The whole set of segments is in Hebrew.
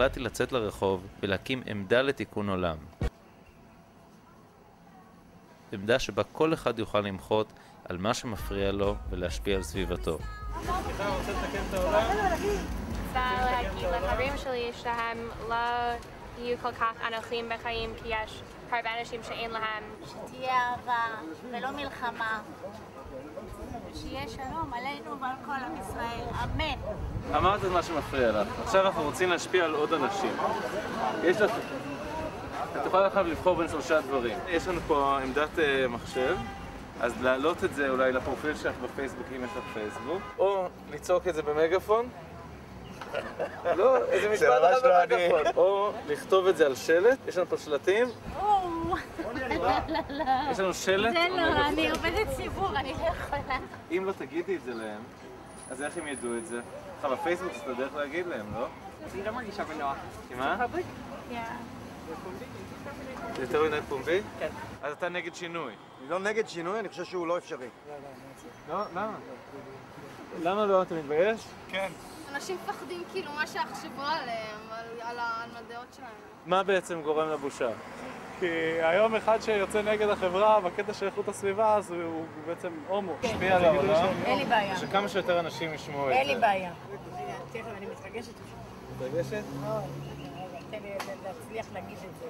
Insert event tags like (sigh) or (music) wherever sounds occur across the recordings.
החלטתי לצאת לרחוב ולהקים עמדה לתיקון עולם. עמדה שבה כל אחד יוכל למחות על מה שמפריע לו ולהשפיע על סביבתו. רוצה להגיד לחברים שלי שהם לא יהיו כל כך אנוכיים בחיים כי יש הרבה אנשים שאין להם שתהיה אהבה ולא מלחמה. ושיהיה שלום עלינו ועל כל עם ישראל. אמן. אמרת את מה שמפריע לך. עכשיו אנחנו רוצים להשפיע על עוד אנשים. יש לך... את יכולה עכשיו לבחור בין שלושה דברים. יש לנו פה עמדת אה, מחשב, אז להעלות את זה אולי לפרופיל שלך בפייסבוק, אם יש לך פייסבוק, או לצעוק את זה במגאפון. לא, איזה משפט אחד לא במגאפון. או לכתוב את זה על שלט, יש לנו פה שלטים, (laughs) יש לנו שלט. זה לא. אני עובדת ציבור, אני לא יכולה. אם לא תגידי את זה להם, אז איך הם ידעו את זה? לך בפייסבוק זה הדרך להגיד להם, לא? אני לא מרגישה בנוח. כי מה? זה יותר מדי פומבי? כן. אז אתה נגד שינוי. אני לא נגד שינוי, אני חושב שהוא לא אפשרי. לא? למה? למה לא? אתה מתבייש? אנשים מפחדים כאילו מה שיחשבו עליהם, על, על, ה- על הדעות שלהם. מה בעצם גורם לבושה? כי היום אחד שיוצא נגד החברה בקטע של איכות הסביבה, אז הוא הוא בעצם הומו. משפיע על העולם, אין לי בעיה. שכמה שיותר אנשים ישמעו את זה. אין לי בעיה. רגע, תכף, אני מתרגשת. מתרגשת? תן לי להצליח להגיד את זה.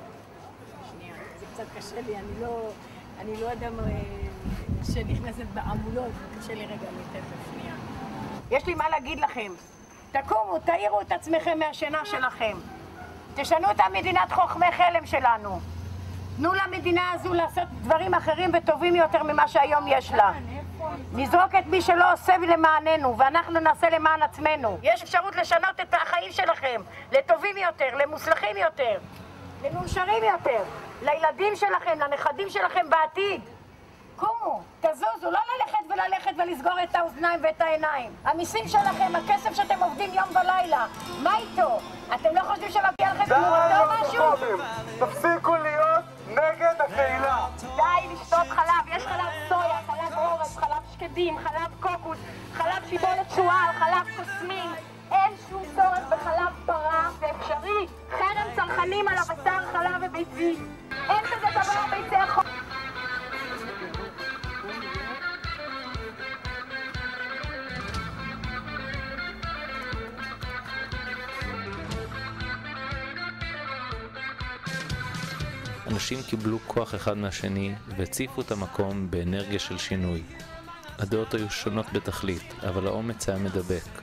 שנייה, זה קצת קשה לי, אני לא... אני לא אדם אה, שנכנסת בעמולות, קשה לי רגע להתאפק שנייה. יש לי מה להגיד לכם. תקומו, תאירו את עצמכם מהשינה שלכם. תשנו את המדינת חוכמי חלם שלנו. תנו למדינה הזו לעשות דברים אחרים וטובים יותר ממה שהיום יש לה. נזרוק את מי שלא עושה למעננו, ואנחנו נעשה למען עצמנו. יש אפשרות לשנות את החיים שלכם לטובים יותר, למוצלחים יותר, למאושרים יותר, לילדים שלכם, לנכדים שלכם בעתיד. קומו, תזוזו, לא ללכת וללכת ולסגור את האוזניים ואת העיניים. המיסים שלכם, הכסף שאתם עובדים יום ולילה, מה איתו? אתם לא חושבים שמגיע לכם תמורתו משהו? תפסיקו שקדים, חלב קוקוס, חלב שיבולת שועל, חלב קוסמין. אין שום צורך בחלב פרה, זה אפשרי. חרם צרכנים על הבשר, חלב וביצים. אין כזה דבר ביצי החוק. אנשים קיבלו כוח אחד מהשני והציפו את המקום באנרגיה של שינוי. הדעות היו שונות בתכלית, אבל האומץ היה מדבק.